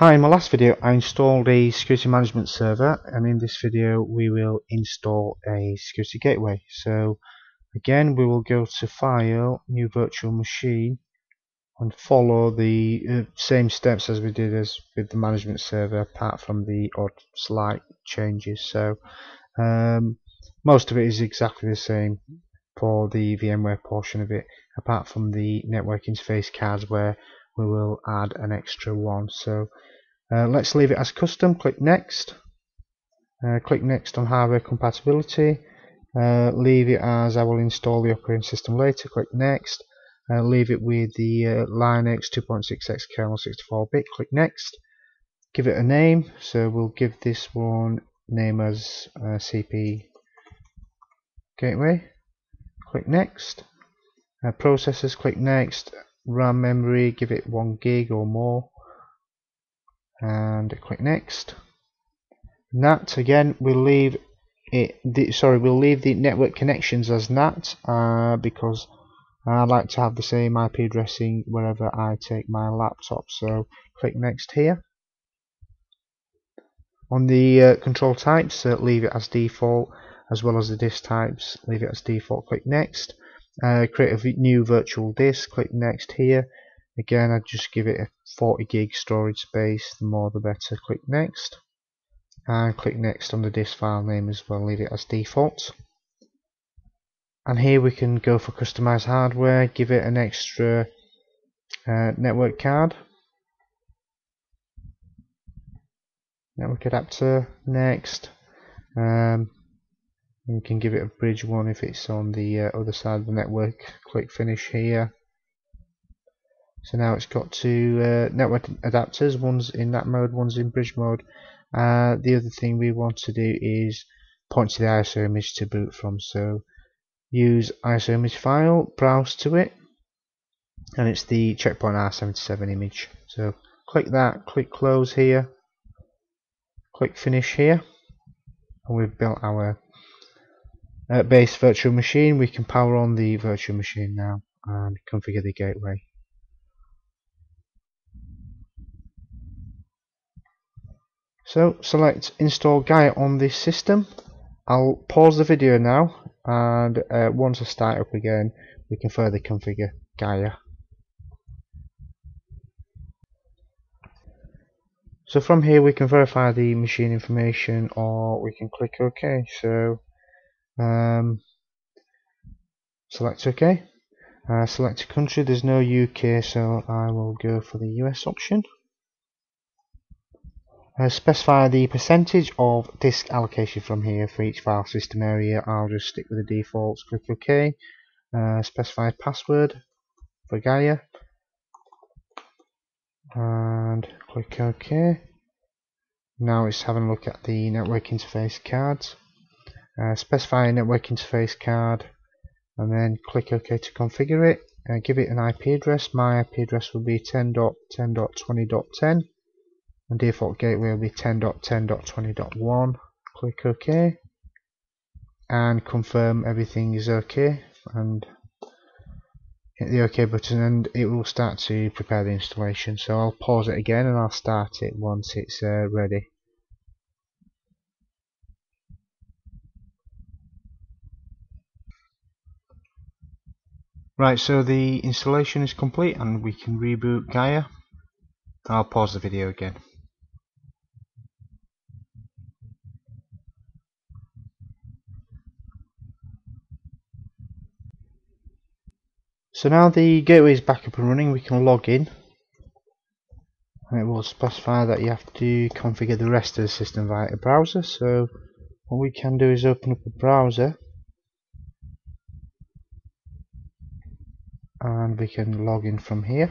Hi, in my last video I installed a security management server and in this video we will install a security gateway. So again we will go to file, new virtual machine and follow the uh, same steps as we did as with the management server apart from the odd slight changes. So um, most of it is exactly the same for the VMware portion of it apart from the network interface cards where we will add an extra one. So uh, let's leave it as custom. Click next. Uh, click next on hardware compatibility. Uh, leave it as I will install the operating system later. Click next. Uh, leave it with the uh, Linux 2.6x kernel 64-bit click next. Give it a name. So we'll give this one name as uh, CP gateway. Click next. Uh, processors. Click next RAM memory give it 1 gig or more and click next. NAT again we'll leave it the, sorry we'll leave the network connections as NAT uh, because I like to have the same IP addressing wherever I take my laptop. So click next here. On the uh, control types uh, leave it as default as well as the disk types leave it as default click next uh, create a new virtual disk click next here. Again I just give it a 40 gig storage space. The more the better. Click next. And click next on the disk file name as well. Leave it as default. And here we can go for customized hardware. Give it an extra uh, network card. Network adapter. Next. Um, you can give it a bridge one if it's on the uh, other side of the network. Click finish here. So now it's got two uh, network adapters. One's in NAT mode one's in bridge mode. Uh, the other thing we want to do is point to the ISO image to boot from. So use ISO image file browse to it and it's the checkpoint R77 image. So click that click close here click finish here and we've built our uh, base virtual machine we can power on the virtual machine now and configure the gateway. So select install Gaia on this system. I'll pause the video now and uh, once I start up again we can further configure Gaia. So from here we can verify the machine information or we can click OK. So um, select OK. Uh, select a country. There's no UK so I will go for the US option. Uh, specify the percentage of disk allocation from here for each file system area. I'll just stick with the defaults. Click OK. Uh, specify password for Gaia. And click OK. Now it's having a look at the network interface cards uh, specify a network interface card and then click OK to configure it. Uh, give it an IP address. My IP address will be 10.10.20.10 and default gateway will be 10.10.20.1 click OK. And confirm everything is OK. And hit the OK button and it will start to prepare the installation. So I'll pause it again and I'll start it once it's uh, ready Right, so the installation is complete and we can reboot Gaia. I'll pause the video again. So now the gateway is back up and running, we can log in. And it will specify that you have to configure the rest of the system via a browser. So what we can do is open up a browser we can log in from here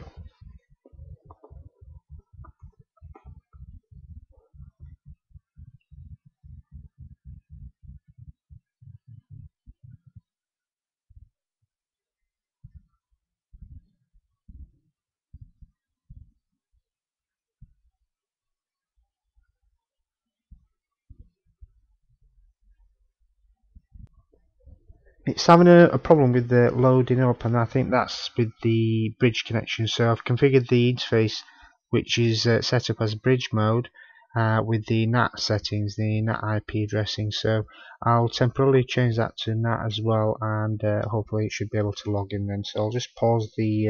it's having a, a, problem with the loading up and I think that's with the bridge connection so I've configured the interface which is uh, set up as bridge mode uh, with the NAT settings, the NAT IP addressing. So I'll temporarily change that to NAT as well, and uh, hopefully it should be able to log in then. So I'll just pause the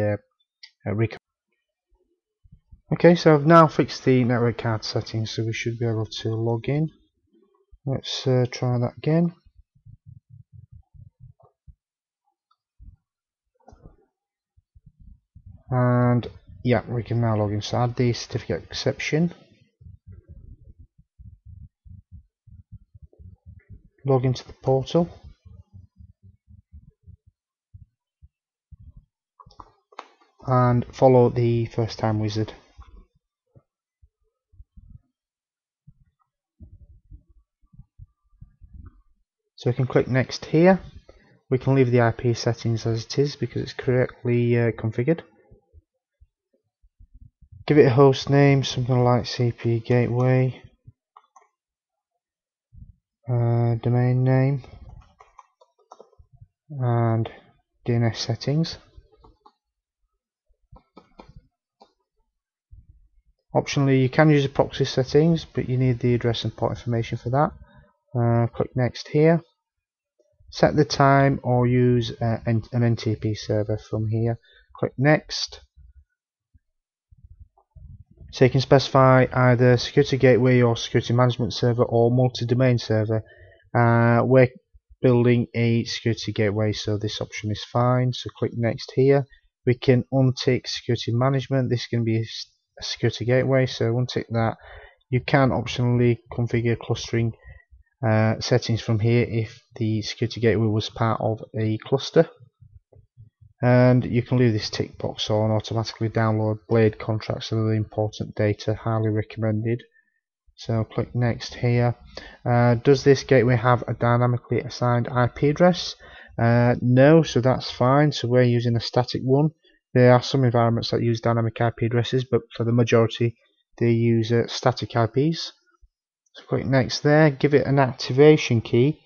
uh, uh Okay, so I've now fixed the network card settings, so we should be able to log in. Let's uh, try that again. And yeah, we can now log in. So add the certificate exception. log into the portal and follow the first time wizard so we can click next here we can leave the IP settings as it is because it's correctly uh, configured give it a host name something like CP gateway. Uh, domain name. And DNS settings. Optionally you can use the proxy settings but you need the address and port information for that. Uh, click next here. Set the time or use uh, an NTP server from here. Click next so you can specify either security gateway or security management server or multi-domain server. Uh, we're building a security gateway so this option is fine. So click next here. We can untick security management. This is going to be a security gateway so untick that. You can optionally configure clustering uh, settings from here if the security gateway was part of a cluster and you can leave this tick box on automatically download blade contracts and other important data highly recommended. So click next here. Uh, does this gateway have a dynamically assigned IP address? Uh, no so that's fine. So we're using a static one. There are some environments that use dynamic IP addresses but for the majority they use uh, static IPs so click next there. Give it an activation key.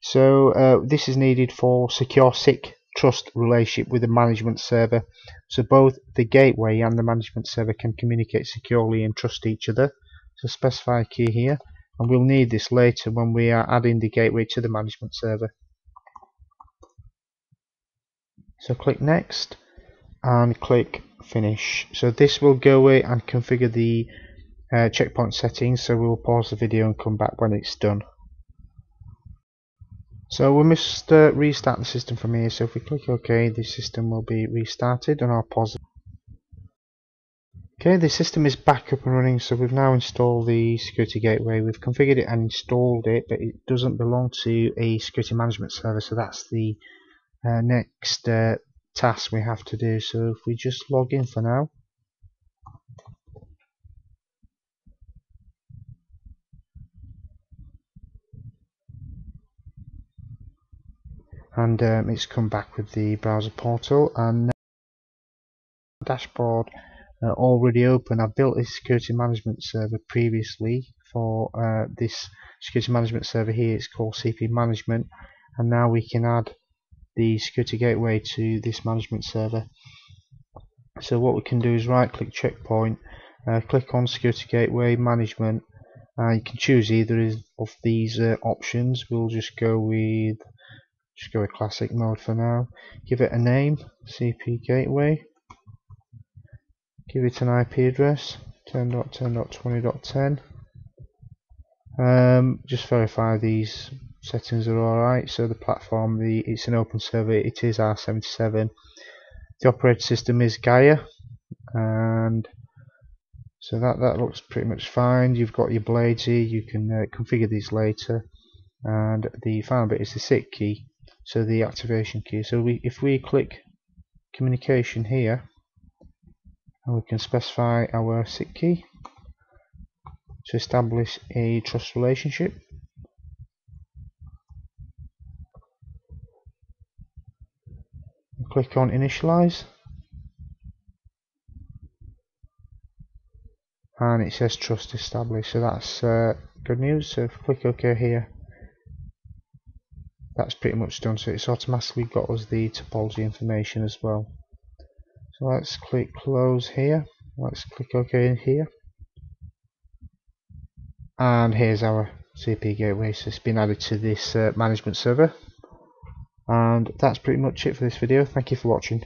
So uh, this is needed for secure SIC trust relationship with the management server. So both the gateway and the management server can communicate securely and trust each other. So specify a key here. And we'll need this later when we are adding the gateway to the management server. So click next and click finish. So this will go away and configure the uh, checkpoint settings. So we'll pause the video and come back when it's done so we must uh, restart the system from here. So if we click OK, the system will be restarted and I'll pause. Okay, the system is back up and running. So we've now installed the security gateway. We've configured it and installed it, but it doesn't belong to a security management server. So that's the uh, next uh, task we have to do. So if we just log in for now. And um, it's come back with the browser portal and dashboard uh, already open. I built a security management server previously for uh, this security management server here. It's called CP Management, and now we can add the security gateway to this management server. So what we can do is right click checkpoint, uh, click on security gateway management. Uh, you can choose either of these uh, options. We'll just go with just go with classic mode for now. Give it a name, CP Gateway. Give it an IP address, 10.10.20.10. Um, just verify these settings are alright. So the platform, the it's an open server, it is R77. The operating system is Gaia, and so that that looks pretty much fine. You've got your blades here. You can uh, configure these later, and the final bit is the SIC key so the activation key. So we if we click communication here and we can specify our SIC key to establish a trust relationship. Click on initialize. And it says trust established. So that's uh, good news. So if we click OK here that's pretty much done. So it's automatically got us the topology information as well. So let's click close here. Let's click OK in here. And here's our CP gateway. So it's been added to this uh, management server. And that's pretty much it for this video. Thank you for watching